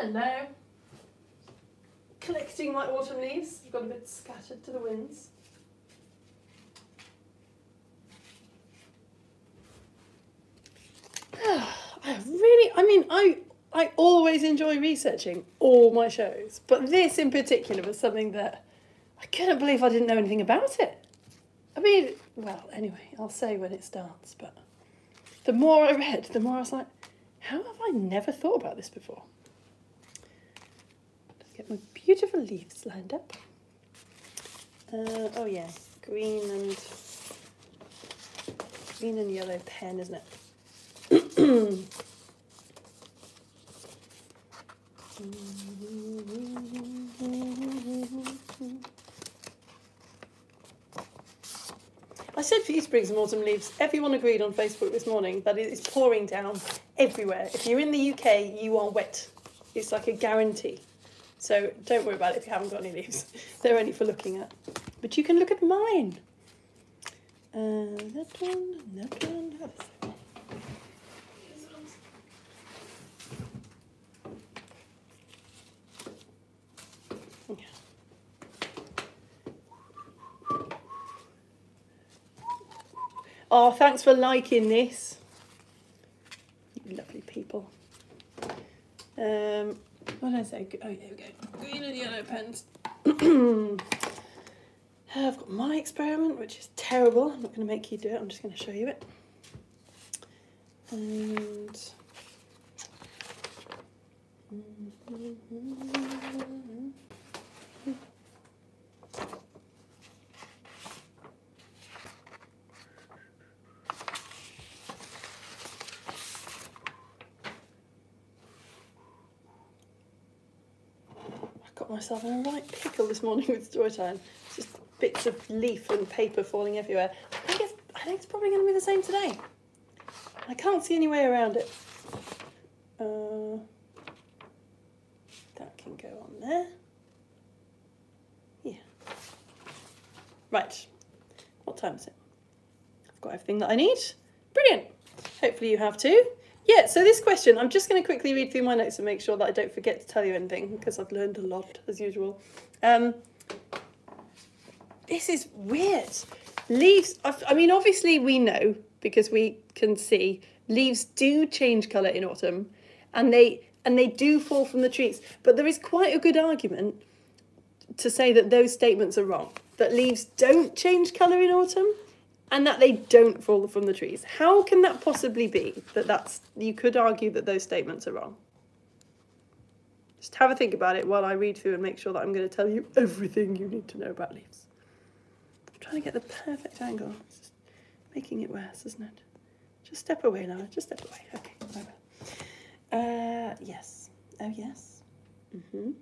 Hello. Collecting my autumn leaves. I've got a bit scattered to the winds. I really, I mean, I I always enjoy researching all my shows, but this in particular was something that I couldn't believe I didn't know anything about it. I mean, well, anyway, I'll say when it starts, but the more I read, the more I was like, how have I never thought about this before? Beautiful leaves lined up. Uh, oh yeah, green and green and yellow pen, isn't it? I said for you some autumn leaves. Everyone agreed on Facebook this morning that it is pouring down everywhere. If you're in the UK, you are wet. It's like a guarantee. So don't worry about it if you haven't got any leaves. They're only for looking at. But you can look at mine. Uh, that one, that one. Second. Yeah. Oh, thanks for liking this. You lovely people. Um, what did I say? Oh, there we go. Green and yellow pens. I've got my experiment, which is terrible. I'm not going to make you do it. I'm just going to show you it. And I got myself in a right pickle this morning with story time. Just bits of leaf and paper falling everywhere. I think it's, I think it's probably going to be the same today. I can't see any way around it. Uh, that can go on there. Yeah. Right. What time is it? I've got everything that I need. Brilliant. Hopefully you have too. Yeah, so this question, I'm just going to quickly read through my notes and make sure that I don't forget to tell you anything because I've learned a lot as usual. Um, this is weird. Leaves, I mean, obviously we know because we can see leaves do change colour in autumn and they and they do fall from the trees. But there is quite a good argument to say that those statements are wrong. That leaves don't change colour in autumn and that they don't fall from the trees. How can that possibly be? That that's you could argue that those statements are wrong. Just have a think about it while I read through and make sure that I'm going to tell you everything you need to know about leaves. I'm trying to get the perfect angle. It's just making it worse, isn't it? Just step away now. Just step away. Okay. I will. Uh, yes. Oh, yes. Mm-hmm.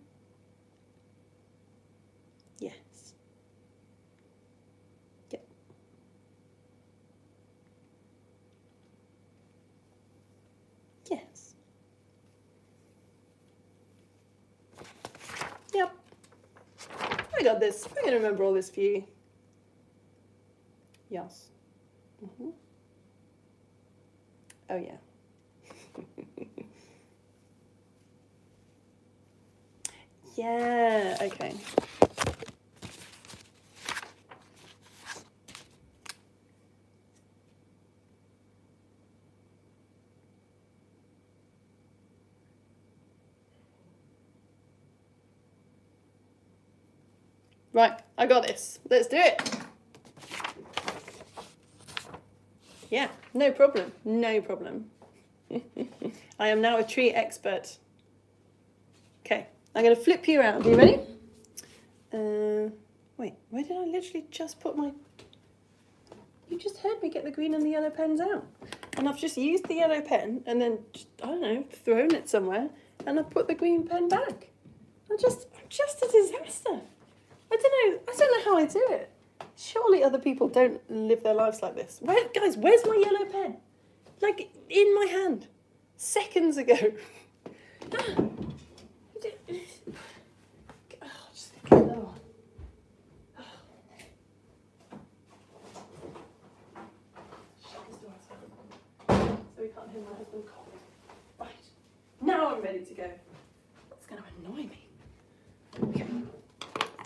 Yes. Yep. Yes. Yep. I got this. I'm gonna remember all this for you. Yes. hmm Oh yeah. yeah. Okay. Right, I got this. Let's do it. Yeah, no problem. No problem. I am now a tree expert. Okay, I'm going to flip you around. Are you ready? Uh, wait, where did I literally just put my... You just heard me get the green and the yellow pens out. And I've just used the yellow pen and then, just, I don't know, thrown it somewhere and I've put the green pen back. I'm just, I'm just a disaster. I don't know, I don't know how I do it. Surely other people don't live their lives like this. Where, guys, where's my yellow pen? Like, in my hand. Seconds ago. So we can't hear my husband. Right. Now I'm ready to go.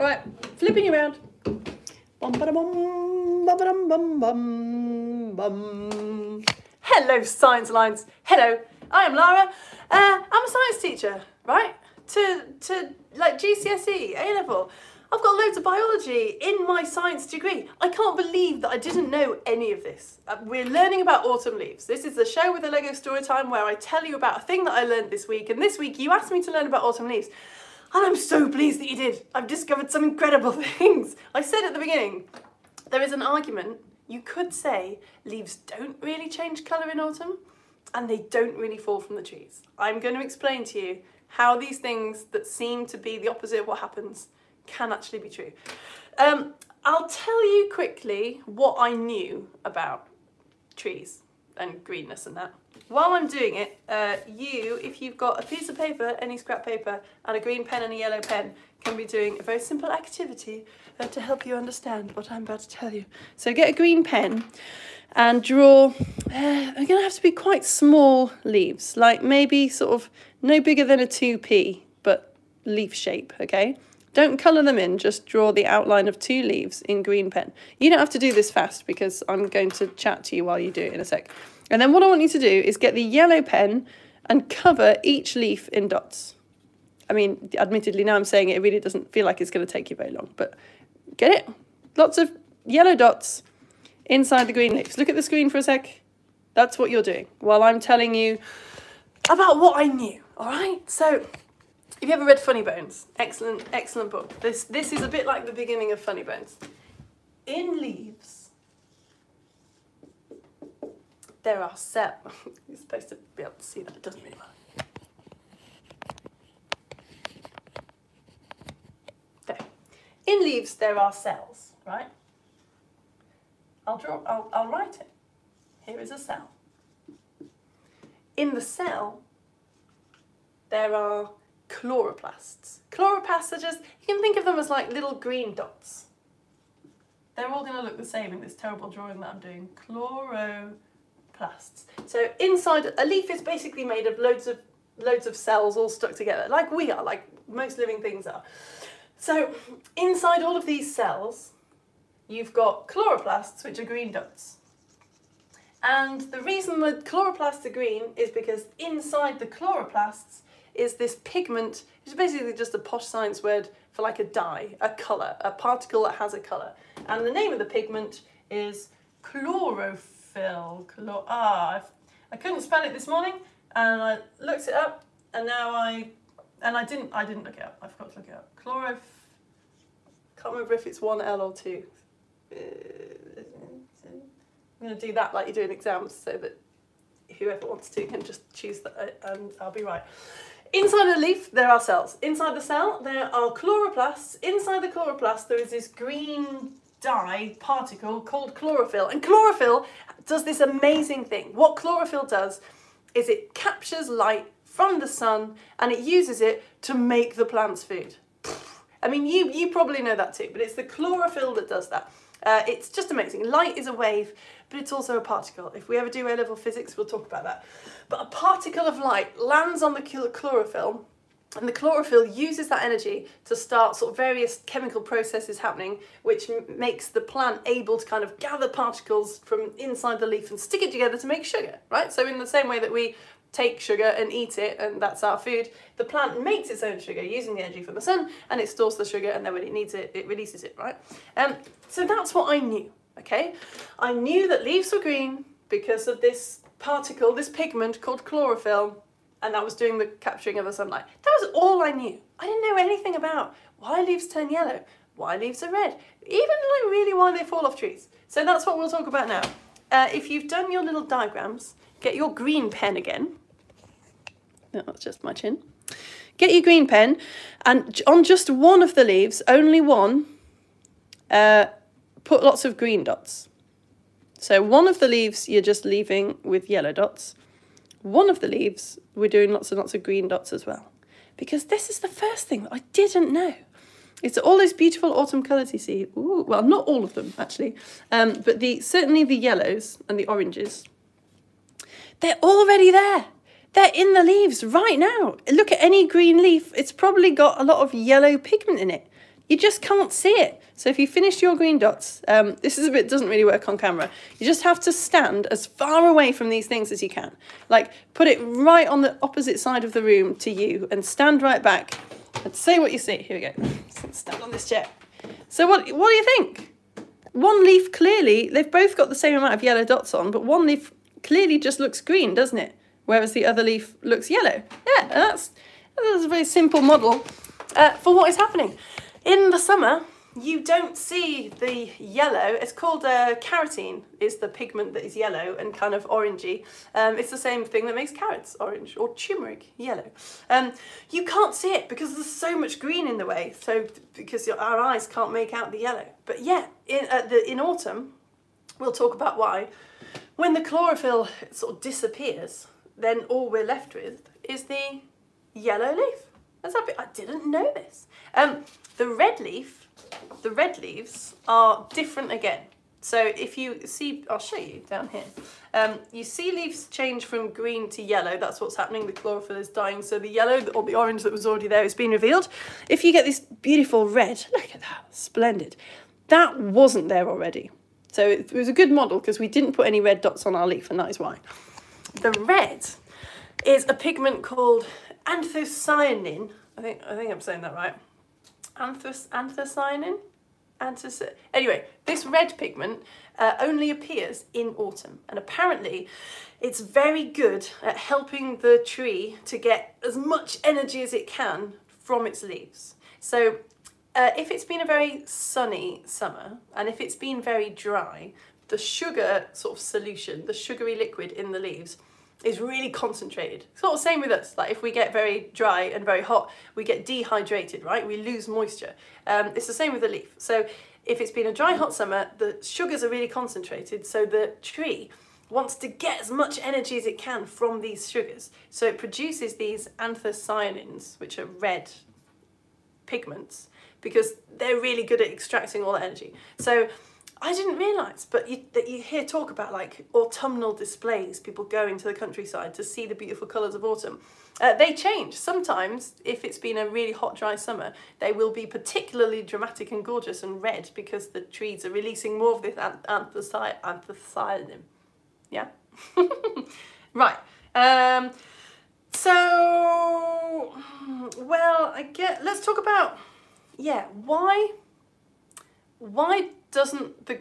Right, flipping around. Bum, ba, bum, bum, bum, bum, bum. Hello, science lines. Hello, I am Lara. Uh, I'm a science teacher, right? To to like GCSE, A level. I've got loads of biology in my science degree. I can't believe that I didn't know any of this. Uh, we're learning about autumn leaves. This is the show with the Lego story time where I tell you about a thing that I learned this week. And this week you asked me to learn about autumn leaves. And I'm so pleased that you did. I've discovered some incredible things. I said at the beginning, there is an argument. You could say leaves don't really change colour in autumn and they don't really fall from the trees. I'm going to explain to you how these things that seem to be the opposite of what happens can actually be true. Um, I'll tell you quickly what I knew about trees and greenness and that. While I'm doing it, uh, you, if you've got a piece of paper, any scrap paper, and a green pen and a yellow pen, can be doing a very simple activity uh, to help you understand what I'm about to tell you. So get a green pen and draw, uh, they're going to have to be quite small leaves, like maybe sort of no bigger than a 2p, but leaf shape, okay? Don't colour them in, just draw the outline of two leaves in green pen. You don't have to do this fast because I'm going to chat to you while you do it in a sec. And then what I want you to do is get the yellow pen and cover each leaf in dots. I mean, admittedly, now I'm saying it, it really doesn't feel like it's going to take you very long, but get it? Lots of yellow dots inside the green leaves. Look at the screen for a sec. That's what you're doing while I'm telling you about what I knew, all right? So have you ever read Funny Bones? Excellent, excellent book. This, this is a bit like the beginning of Funny Bones. In leaves, there are cells. You're supposed to be able to see that, it doesn't really matter. In leaves, there are cells, right? I'll draw, I'll, I'll write it. Here is a cell. In the cell, there are chloroplasts. Chloroplasts are just, you can think of them as like little green dots. They're all going to look the same in this terrible drawing that I'm doing. Chloroplasts. So inside, a leaf is basically made of loads of loads of cells all stuck together, like we are, like most living things are. So inside all of these cells, you've got chloroplasts, which are green dots. And the reason the chloroplasts are green is because inside the chloroplasts is this pigment, is basically just a posh science word for like a dye, a colour, a particle that has a colour. And the name of the pigment is chlorophyll. Chlor ah, I've, I couldn't spell it this morning, and I looked it up, and now I, and I didn't, I didn't look it up. I forgot to look it up. Chloroph. Can't remember if it's one L or two. I'm going to do that like you do in exams, so that whoever wants to can just choose that, and I'll be right. Inside a leaf, there are cells. Inside the cell, there are chloroplasts. Inside the chloroplast, there is this green dye particle called chlorophyll. And chlorophyll does this amazing thing. What chlorophyll does is it captures light from the sun and it uses it to make the plant's food. I mean, you, you probably know that too, but it's the chlorophyll that does that. Uh, it's just amazing. Light is a wave, but it's also a particle. If we ever do A-level physics, we'll talk about that. But a particle of light lands on the chlorophyll, and the chlorophyll uses that energy to start sort of various chemical processes happening, which makes the plant able to kind of gather particles from inside the leaf and stick it together to make sugar, right? So in the same way that we take sugar and eat it and that's our food. The plant makes its own sugar using the energy from the sun and it stores the sugar and then when it needs it, it releases it, right? Um, so that's what I knew, okay? I knew that leaves were green because of this particle, this pigment called chlorophyll and that was doing the capturing of the sunlight. That was all I knew. I didn't know anything about why leaves turn yellow, why leaves are red, even like really why they fall off trees. So that's what we'll talk about now. Uh, if you've done your little diagrams, get your green pen again no, that's just my chin. Get your green pen and on just one of the leaves, only one, uh, put lots of green dots. So one of the leaves you're just leaving with yellow dots. One of the leaves we're doing lots and lots of green dots as well. Because this is the first thing that I didn't know. It's all those beautiful autumn colours you see. Ooh, well, not all of them actually, um, but the certainly the yellows and the oranges. They're already there. They're in the leaves right now. Look at any green leaf. It's probably got a lot of yellow pigment in it. You just can't see it. So if you finish your green dots, um, this is a bit doesn't really work on camera. You just have to stand as far away from these things as you can. Like put it right on the opposite side of the room to you and stand right back and say what you see. Here we go. Stand on this chair. So what what do you think? One leaf clearly, they've both got the same amount of yellow dots on, but one leaf clearly just looks green, doesn't it? Whereas the other leaf looks yellow. Yeah, that's, that's a very simple model uh, for what is happening. In the summer, you don't see the yellow. It's called uh, carotene, is the pigment that is yellow and kind of orangey. Um, it's the same thing that makes carrots orange or turmeric yellow. Um, you can't see it because there's so much green in the way, so because your, our eyes can't make out the yellow. But yeah, in, uh, the, in autumn, we'll talk about why, when the chlorophyll sort of disappears, then all we're left with is the yellow leaf. That's bit, I didn't know this. Um, the red leaf, the red leaves are different again. So if you see, I'll show you down here. Um, you see leaves change from green to yellow. That's what's happening. The chlorophyll is dying. So the yellow or the orange that was already there is being revealed. If you get this beautiful red, look at that, splendid. That wasn't there already. So it was a good model because we didn't put any red dots on our leaf and that is why. The red is a pigment called anthocyanin. I think I think I'm saying that right. Anthos anthocyanin. Anthos anyway, this red pigment uh, only appears in autumn, and apparently, it's very good at helping the tree to get as much energy as it can from its leaves. So. Uh, if it's been a very sunny summer and if it's been very dry, the sugar sort of solution, the sugary liquid in the leaves, is really concentrated. Sort of same with us, like if we get very dry and very hot, we get dehydrated, right? We lose moisture. Um, it's the same with the leaf. So if it's been a dry, hot summer, the sugars are really concentrated, so the tree wants to get as much energy as it can from these sugars. So it produces these anthocyanins, which are red pigments, because they're really good at extracting all that energy. So I didn't realise, but you, that you hear talk about like autumnal displays, people going to the countryside to see the beautiful colours of autumn. Uh, they change. Sometimes, if it's been a really hot, dry summer, they will be particularly dramatic and gorgeous and red because the trees are releasing more of this anthocyanin. Yeah? right. Um, so, well, I get, let's talk about, yeah, why, why doesn't the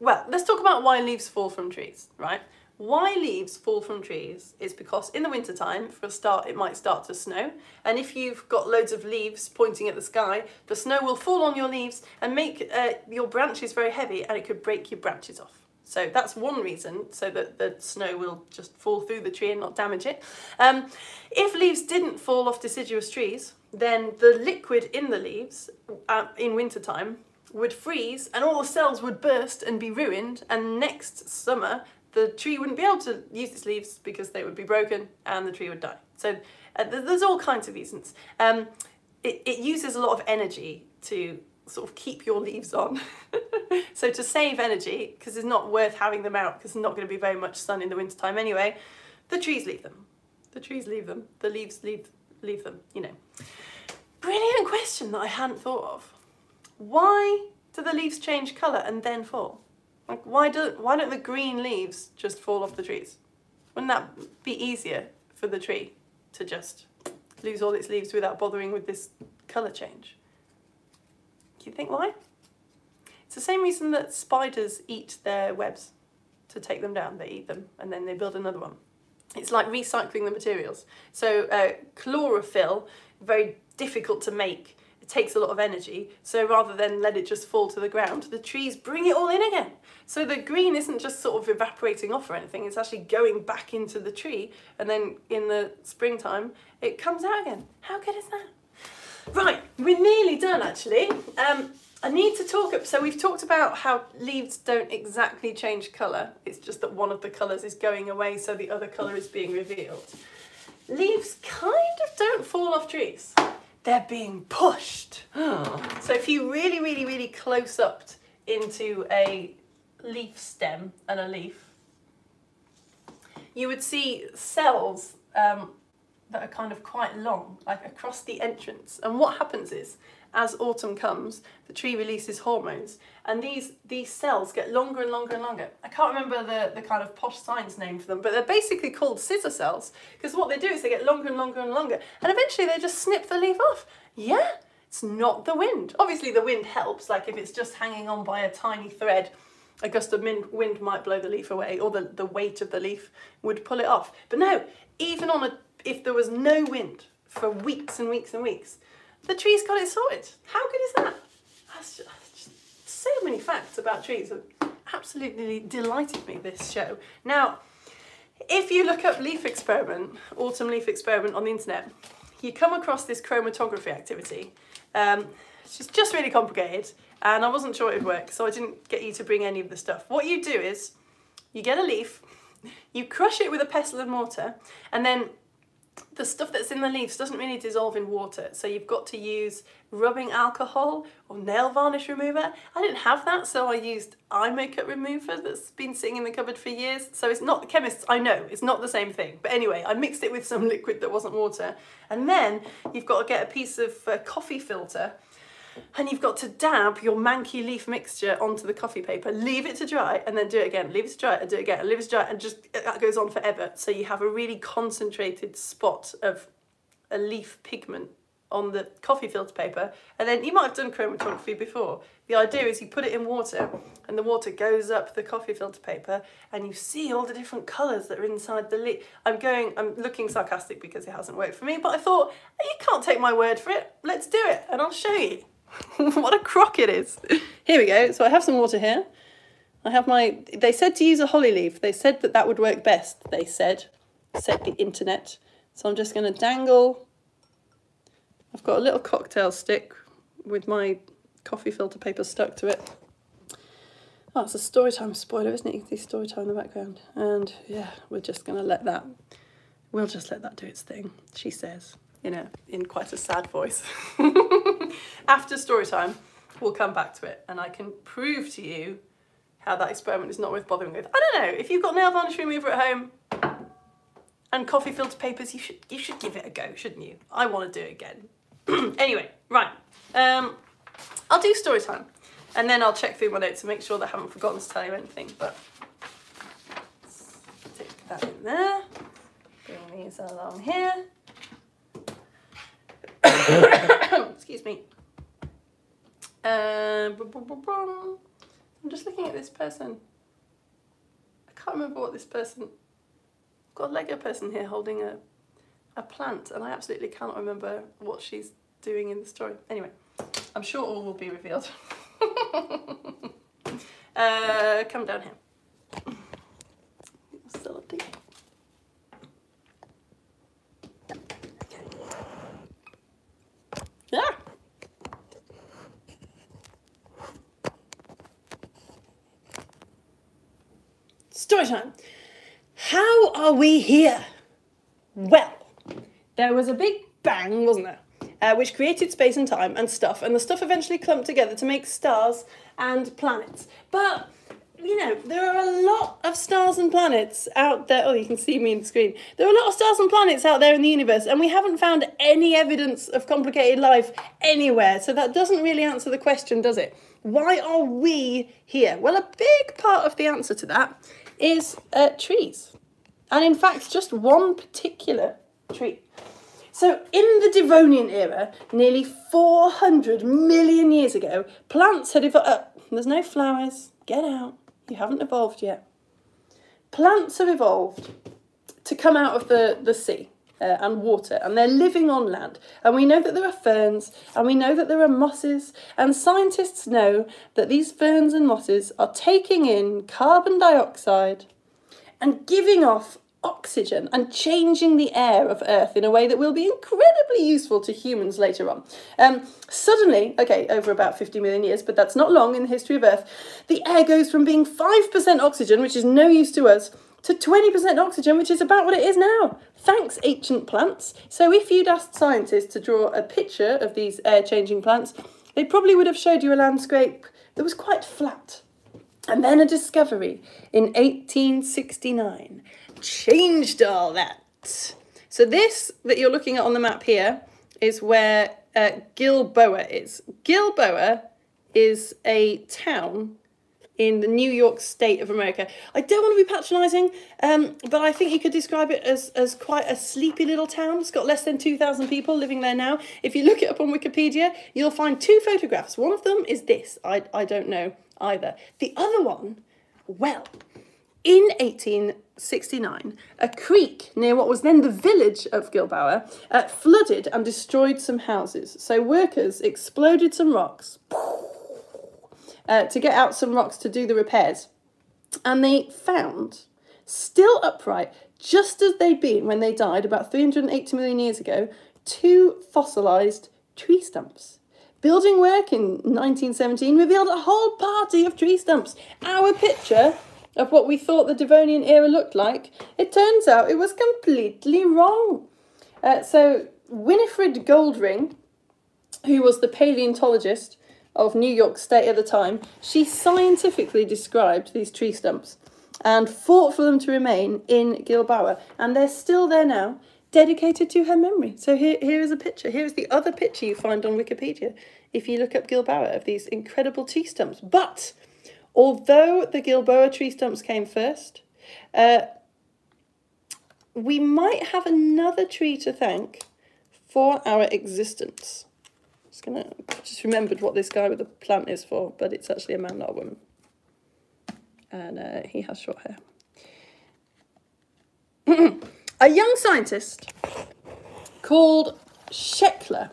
well, let's talk about why leaves fall from trees, right? Why leaves fall from trees is because in the wintertime, for a start, it might start to snow. And if you've got loads of leaves pointing at the sky, the snow will fall on your leaves and make uh, your branches very heavy and it could break your branches off. So that's one reason, so that the snow will just fall through the tree and not damage it. Um, if leaves didn't fall off deciduous trees, then the liquid in the leaves uh, in wintertime would freeze and all the cells would burst and be ruined and next summer the tree wouldn't be able to use its leaves because they would be broken and the tree would die. So uh, there's all kinds of reasons. Um, it, it uses a lot of energy to sort of keep your leaves on. so to save energy, because it's not worth having them out because there's not going to be very much sun in the wintertime anyway, the trees leave them. The trees leave them. The leaves leave, leave them, you know. Brilliant question that I hadn't thought of why do the leaves change colour and then fall? Like, why, do, why don't the green leaves just fall off the trees? Wouldn't that be easier for the tree to just lose all its leaves without bothering with this colour change? Do you think why? It's the same reason that spiders eat their webs to take them down. They eat them and then they build another one. It's like recycling the materials. So uh, chlorophyll, very difficult to make takes a lot of energy. So rather than let it just fall to the ground, the trees bring it all in again. So the green isn't just sort of evaporating off or anything, it's actually going back into the tree. And then in the springtime, it comes out again. How good is that? Right, we're nearly done actually. Um, I need to talk, so we've talked about how leaves don't exactly change colour. It's just that one of the colours is going away so the other colour is being revealed. Leaves kind of don't fall off trees they're being pushed. so if you really, really, really close up into a leaf stem and a leaf, you would see cells um, that are kind of quite long, like across the entrance. And what happens is, as autumn comes, the tree releases hormones, and these these cells get longer and longer and longer. I can't remember the, the kind of posh science name for them, but they're basically called scissor cells, because what they do is they get longer and longer and longer, and eventually they just snip the leaf off. Yeah, it's not the wind. Obviously the wind helps, like if it's just hanging on by a tiny thread, a gust of wind might blow the leaf away, or the, the weight of the leaf would pull it off. But no, even on a if there was no wind for weeks and weeks and weeks, the tree's got it sorted. How good is that? That's just, just so many facts about trees have absolutely delighted me this show. Now, if you look up leaf experiment, autumn leaf experiment on the internet, you come across this chromatography activity. Um, it's just really complicated and I wasn't sure it would work, so I didn't get you to bring any of the stuff. What you do is you get a leaf, you crush it with a pestle and mortar, and then the stuff that's in the leaves doesn't really dissolve in water, so you've got to use rubbing alcohol or nail varnish remover. I didn't have that, so I used eye makeup remover that's been sitting in the cupboard for years. So it's not, the chemists, I know, it's not the same thing. But anyway, I mixed it with some liquid that wasn't water. And then you've got to get a piece of uh, coffee filter and you've got to dab your manky leaf mixture onto the coffee paper, leave it to dry, and then do it again, leave it to dry, and do it again, leave it to dry, and just uh, that goes on forever. So you have a really concentrated spot of a leaf pigment on the coffee filter paper, and then you might have done chromatography before. The idea is you put it in water, and the water goes up the coffee filter paper, and you see all the different colours that are inside the leaf. I'm going, I'm looking sarcastic because it hasn't worked for me, but I thought, you can't take my word for it, let's do it, and I'll show you. what a crock it is. Here we go. So I have some water here. I have my, they said to use a holly leaf. They said that that would work best. They said, said the internet. So I'm just going to dangle. I've got a little cocktail stick with my coffee filter paper stuck to it. Oh, it's a story time spoiler, isn't it? You can see story time in the background. And yeah, we're just going to let that, we'll just let that do its thing, she says in a in quite a sad voice. After story time, we'll come back to it and I can prove to you how that experiment is not worth bothering with. I don't know, if you've got nail varnish remover at home and coffee filter papers, you should you should give it a go, shouldn't you? I want to do it again. anyway, right. Um, I'll do story time and then I'll check through my notes to make sure that I haven't forgotten to tell you anything. But stick that in there. Bring these along here. Excuse me. Uh, I'm just looking at this person. I can't remember what this person. I've got a Lego person here holding a a plant, and I absolutely cannot remember what she's doing in the story. Anyway, I'm sure all will be revealed. uh, come down here. Still up Ah! Story time. How are we here? Well, there was a big bang, wasn't there? Uh, which created space and time and stuff, and the stuff eventually clumped together to make stars and planets. But you know, there are a lot of stars and planets out there. Oh, you can see me in the screen. There are a lot of stars and planets out there in the universe, and we haven't found any evidence of complicated life anywhere. So that doesn't really answer the question, does it? Why are we here? Well, a big part of the answer to that is uh, trees. And in fact, just one particular tree. So, in the Devonian era, nearly 400 million years ago, plants had evolved. Uh, there's no flowers, get out. You haven't evolved yet. Plants have evolved to come out of the, the sea uh, and water, and they're living on land. And we know that there are ferns, and we know that there are mosses, and scientists know that these ferns and mosses are taking in carbon dioxide and giving off oxygen and changing the air of Earth in a way that will be incredibly useful to humans later on. Um, suddenly, okay, over about 50 million years, but that's not long in the history of Earth, the air goes from being 5% oxygen, which is no use to us, to 20% oxygen, which is about what it is now. Thanks, ancient plants. So if you'd asked scientists to draw a picture of these air-changing plants, they probably would have showed you a landscape that was quite flat. And then a discovery in 1869 changed all that. So this that you're looking at on the map here is where uh, Gilboa is. Gilboa is a town in the New York state of America. I don't want to be patronising, um, but I think you could describe it as, as quite a sleepy little town. It's got less than 2,000 people living there now. If you look it up on Wikipedia, you'll find two photographs. One of them is this. I, I don't know either. The other one, well, in 1869, a creek near what was then the village of Gilboa uh, flooded and destroyed some houses. So workers exploded some rocks uh, to get out some rocks to do the repairs. And they found, still upright, just as they'd been when they died about 380 million years ago, two fossilised tree stumps. Building work in 1917 revealed a whole party of tree stumps. Our picture of what we thought the Devonian era looked like, it turns out it was completely wrong. Uh, so Winifred Goldring, who was the paleontologist of New York State at the time, she scientifically described these tree stumps and fought for them to remain in Gilboa. And they're still there now, dedicated to her memory. So here, here is a picture. Here is the other picture you find on Wikipedia if you look up Gilboa of these incredible tree stumps. But although the Gilboa tree stumps came first, uh, we might have another tree to thank for our existence. Just gonna just remembered what this guy with the plant is for, but it's actually a man, not a woman. And uh, he has short hair. a young scientist called Scheckler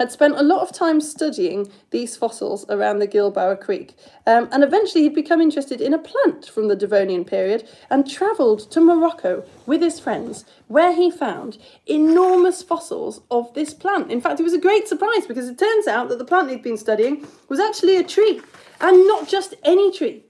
had spent a lot of time studying these fossils around the Gilboa Creek, um, and eventually he'd become interested in a plant from the Devonian period and travelled to Morocco with his friends, where he found enormous fossils of this plant. In fact, it was a great surprise because it turns out that the plant he'd been studying was actually a tree, and not just any tree.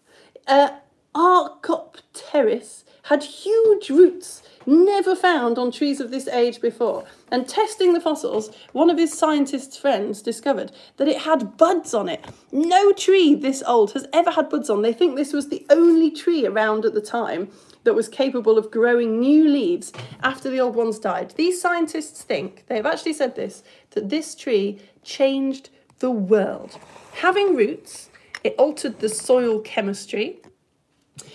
Uh, Archaeopteris had huge roots never found on trees of this age before. And testing the fossils, one of his scientist's friends discovered that it had buds on it. No tree this old has ever had buds on. They think this was the only tree around at the time that was capable of growing new leaves after the old ones died. These scientists think, they have actually said this, that this tree changed the world. Having roots, it altered the soil chemistry,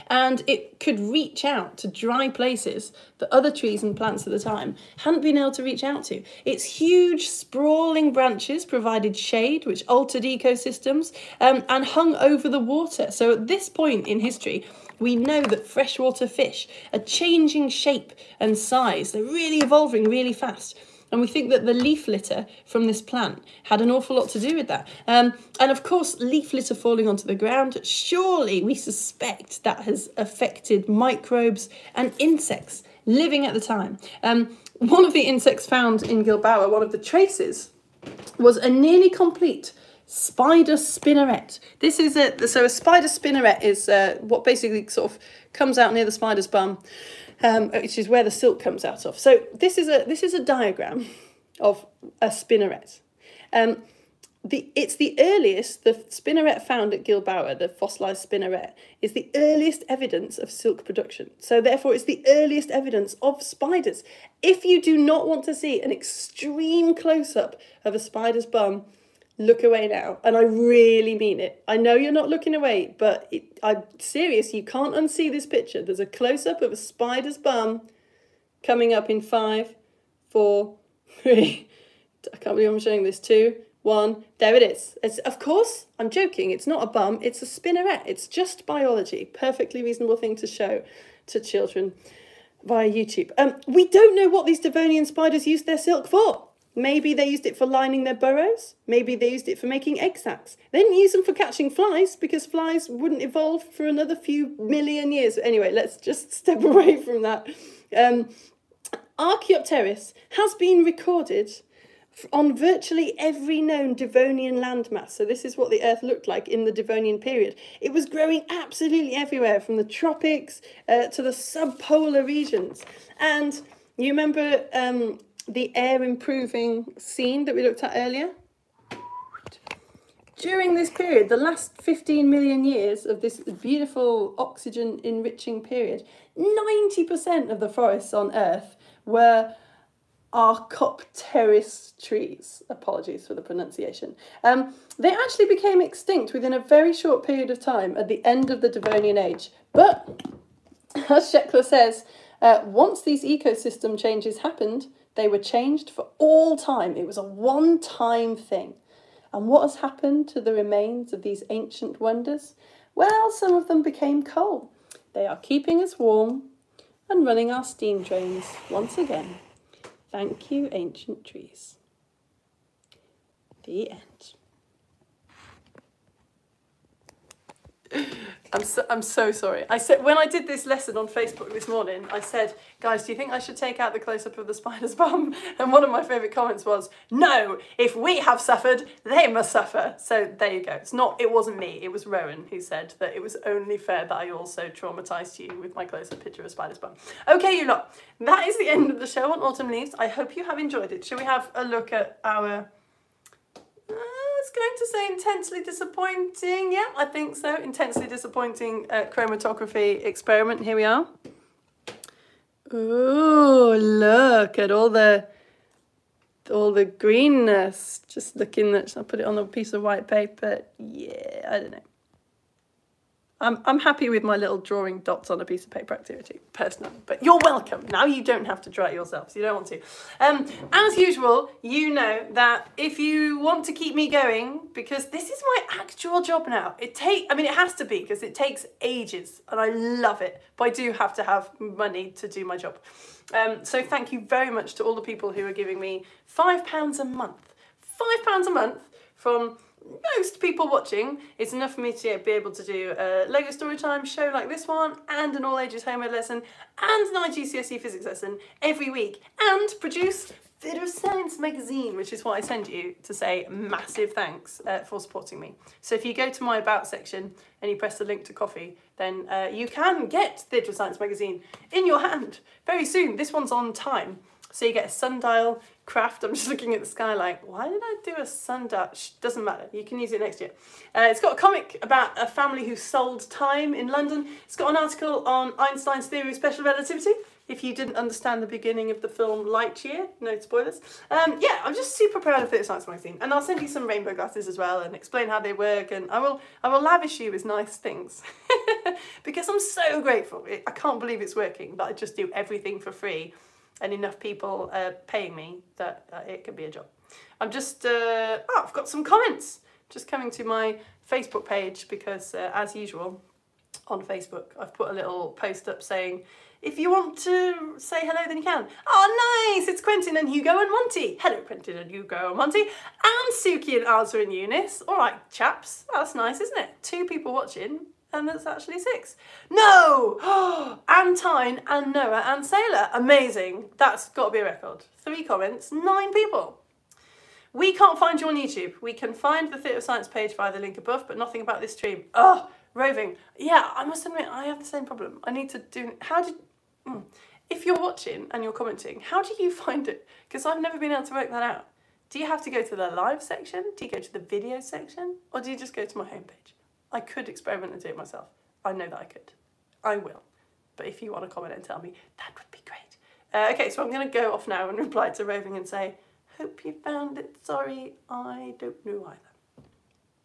and it could reach out to dry places that other trees and plants at the time hadn't been able to reach out to. Its huge, sprawling branches provided shade, which altered ecosystems um, and hung over the water. So at this point in history, we know that freshwater fish are changing shape and size. They're really evolving really fast. And we think that the leaf litter from this plant had an awful lot to do with that. Um, and of course, leaf litter falling onto the ground, surely we suspect that has affected microbes and insects living at the time. Um, one of the insects found in Gilboa, one of the traces, was a nearly complete spider spinneret. This is a so a spider spinneret is uh, what basically sort of comes out near the spider's bum um, which is where the silk comes out of. So this is a this is a diagram of a spinneret. Um, the it's the earliest the spinneret found at Gilboa, the fossilized spinneret, is the earliest evidence of silk production. So therefore, it's the earliest evidence of spiders. If you do not want to see an extreme close up of a spider's bum, look away now. And I really mean it. I know you're not looking away, but it, I'm serious. You can't unsee this picture. There's a close up of a spider's bum coming up in five, four, three. I can't believe I'm showing this. Two, one. There it is. It's, of course, I'm joking. It's not a bum. It's a spinneret. It's just biology. Perfectly reasonable thing to show to children via YouTube. Um, we don't know what these Devonian spiders use their silk for. Maybe they used it for lining their burrows. Maybe they used it for making egg sacs. They didn't use them for catching flies because flies wouldn't evolve for another few million years. Anyway, let's just step away from that. Um, Archaeopteris has been recorded on virtually every known Devonian landmass. So this is what the Earth looked like in the Devonian period. It was growing absolutely everywhere, from the tropics uh, to the subpolar regions. And you remember um, the air improving scene that we looked at earlier. During this period, the last 15 million years of this beautiful oxygen enriching period, 90% of the forests on Earth were Arcopteris trees. Apologies for the pronunciation. Um, they actually became extinct within a very short period of time at the end of the Devonian age. But, as Scheckler says, uh, once these ecosystem changes happened, they were changed for all time. It was a one time thing. And what has happened to the remains of these ancient wonders? Well, some of them became coal. They are keeping us warm and running our steam trains once again. Thank you, ancient trees. The end. I'm so, I'm so sorry. I said when I did this lesson on Facebook this morning, I said, guys, do you think I should take out the close up of the spider's bum? And one of my favourite comments was, no, if we have suffered, they must suffer. So there you go. It's not, it wasn't me, it was Rowan who said that it was only fair that I also traumatised you with my close up picture of a spider's bum. Okay, you lot, that is the end of the show on Autumn Leaves. I hope you have enjoyed it. Shall we have a look at our was going to say intensely disappointing. Yeah, I think so. Intensely disappointing uh, chromatography experiment. Here we are. Oh, look at all the all the greenness. Just looking at, I'll put it on a piece of white paper. Yeah, I don't know. I'm, I'm happy with my little drawing dots on a piece of paper activity, personally. But you're welcome. Now you don't have to draw it yourselves. You don't want to. Um, as usual, you know that if you want to keep me going, because this is my actual job now. It take, I mean, it has to be because it takes ages, and I love it. But I do have to have money to do my job. Um, so thank you very much to all the people who are giving me five pounds a month. Five pounds a month from most people watching, it's enough for me to be able to do a LEGO Storytime show like this one, and an all ages homework lesson, and an IGCSE physics lesson every week, and produce Theatre of Science magazine, which is what I send you to say massive thanks uh, for supporting me. So if you go to my About section and you press the link to Ko-fi, then uh, you can get Theatre of Science magazine in your hand very soon. This one's on time. So you get a sundial, craft. I'm just looking at the sky like, why did I do a sundial? Doesn't matter. You can use it next year. Uh, it's got a comic about a family who sold time in London. It's got an article on Einstein's theory of special relativity. If you didn't understand the beginning of the film Lightyear, no spoilers. Um, yeah, I'm just super proud of Theatre Science Magazine, and I'll send you some rainbow glasses as well, and explain how they work, and I will I will lavish you with nice things because I'm so grateful. I can't believe it's working. That I just do everything for free and enough people are paying me that it could be a job. I'm just, uh, oh, I've got some comments just coming to my Facebook page because uh, as usual on Facebook, I've put a little post up saying, if you want to say hello, then you can. Oh, nice! It's Quentin and Hugo and Monty. Hello, Quentin and Hugo and Monty. And Suki and Arthur and Eunice. All right, chaps. That's nice, isn't it? Two people watching and there's actually six. No! and Tyne and Noah and Sailor. Amazing. That's got to be a record. Three comments, nine people. We can't find you on YouTube. We can find the Theatre of Science page via the link above, but nothing about this stream. Oh, roving. Yeah, I must admit, I have the same problem. I need to do... How did... Mm. If you're watching and you're commenting, how do you find it? Because I've never been able to work that out. Do you have to go to the live section? Do you go to the video section? Or do you just go to my homepage? I could experiment and do it myself. I know that I could. I will. But if you want to comment and tell me, that would be great. Uh, okay, so I'm going to go off now and reply to Roving and say, hope you found it. Sorry, I don't know either.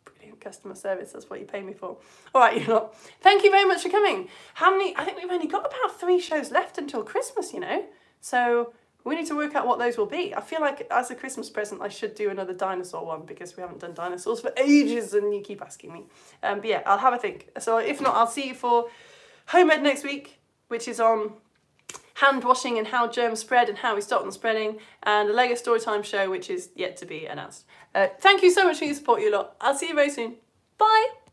Brilliant customer service, that's what you pay me for. All right, you lot, thank you very much for coming. How many, I think we've only got about three shows left until Christmas, you know. So we need to work out what those will be. I feel like as a Christmas present, I should do another dinosaur one because we haven't done dinosaurs for ages and you keep asking me. Um, but yeah, I'll have a think. So if not, I'll see you for Home Ed next week, which is on hand washing and how germs spread and how we stop them spreading, and a Lego Storytime show, which is yet to be announced. Uh, thank you so much for your support, you lot. I'll see you very soon. Bye!